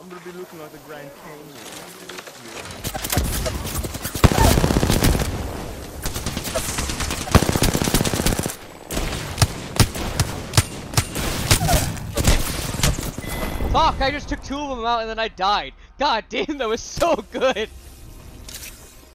I'm gonna be looking like the Grand Canyon. Fuck, I just took two of them out and then I died. God damn, that was so good.